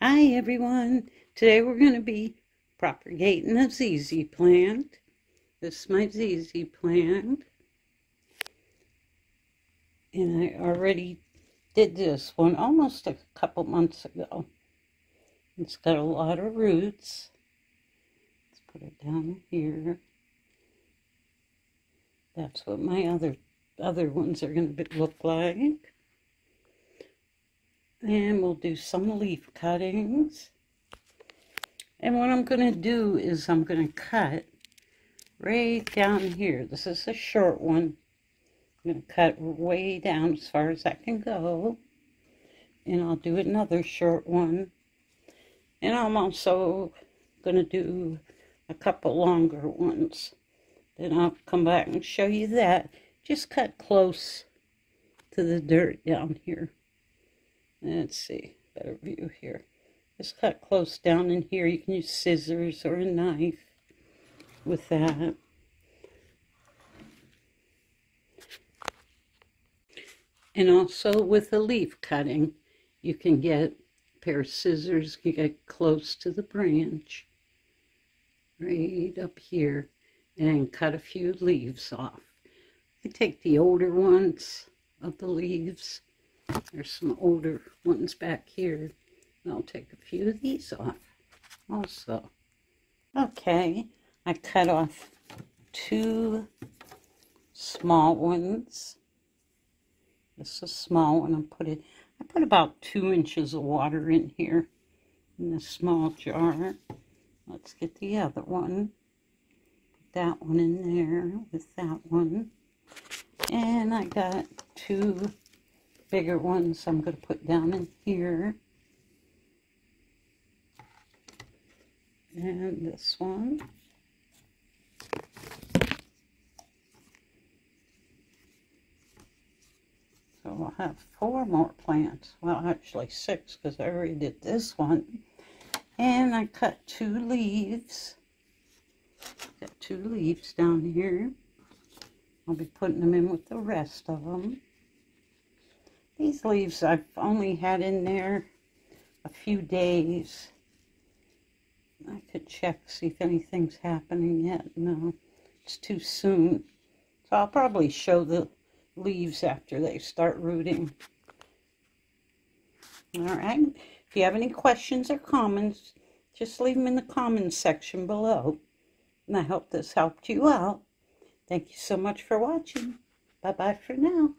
Hi everyone. Today we're going to be propagating a ZZ plant. This is my ZZ plant. And I already did this one almost a couple months ago. It's got a lot of roots. Let's put it down here. That's what my other other ones are going to look like. And we'll do some leaf cuttings. And what I'm going to do is I'm going to cut right down here. This is a short one. I'm going to cut way down as far as I can go. And I'll do another short one. And I'm also going to do a couple longer ones. Then I'll come back and show you that. Just cut close to the dirt down here. Let's see, better view here. Just cut close down in here. You can use scissors or a knife with that. And also with a leaf cutting, you can get a pair of scissors, you get close to the branch, right up here, and cut a few leaves off. I take the older ones of the leaves there's some older ones back here. I'll take a few of these off also. Okay, I cut off two small ones. This is a small one. I put it. I put about two inches of water in here in this small jar. Let's get the other one. Put that one in there with that one. And I got two bigger ones I'm going to put down in here. And this one. So I'll have four more plants. Well, actually six because I already did this one. And I cut two leaves. Got two leaves down here. I'll be putting them in with the rest of them. These leaves I've only had in there a few days. I could check, see if anything's happening yet. No, it's too soon. So I'll probably show the leaves after they start rooting. All right. If you have any questions or comments, just leave them in the comments section below. And I hope this helped you out. Thank you so much for watching. Bye-bye for now.